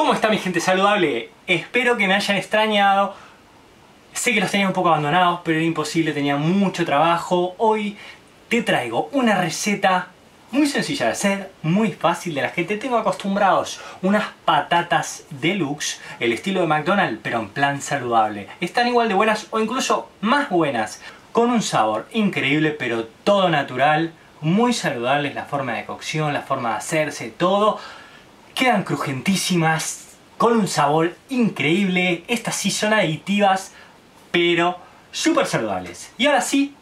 ¿Cómo está mi gente saludable? Espero que me hayan extrañado. Sé que los tenía un poco abandonados, pero era imposible, tenía mucho trabajo. Hoy te traigo una receta muy sencilla de hacer, muy fácil de las que te tengo acostumbrados. Unas patatas deluxe, el estilo de McDonald's, pero en plan saludable. Están igual de buenas o incluso más buenas, con un sabor increíble, pero todo natural, muy saludable, la forma de cocción, la forma de hacerse, todo. Quedan crujentísimas, con un sabor increíble. Estas sí son aditivas, pero súper saludables. Y ahora sí,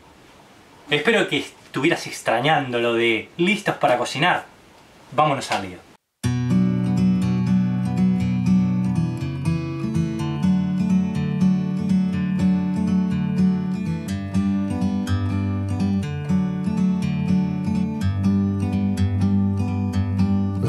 espero que estuvieras extrañando lo de listos para cocinar. Vámonos al lío.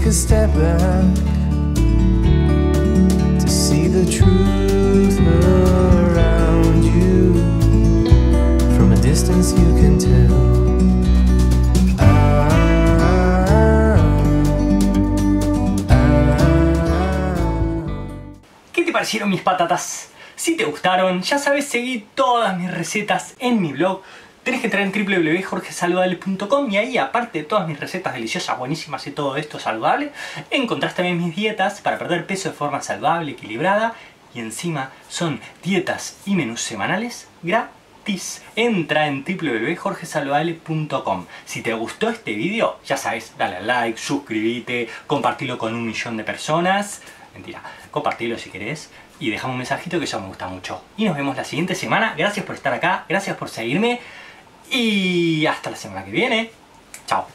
Take a step back to see the truth around you. From a distance, you can tell. ¿Qué te parecieron mis patatas? Si te gustaron, ya sabes, seguí todas mis recetas en mi blog. Tenés que entrar en www.jorgesaludable.com y ahí, aparte de todas mis recetas deliciosas, buenísimas y todo esto saludable, encontrás también mis dietas para perder peso de forma saludable, equilibrada y encima son dietas y menús semanales gratis. Entra en www.jorgesaludable.com. Si te gustó este vídeo, ya sabes, dale a like, suscríbete, compartilo con un millón de personas. Mentira, compartilo si querés y dejame un mensajito que eso me gusta mucho. Y nos vemos la siguiente semana. Gracias por estar acá, gracias por seguirme y hasta la semana que viene. Chao.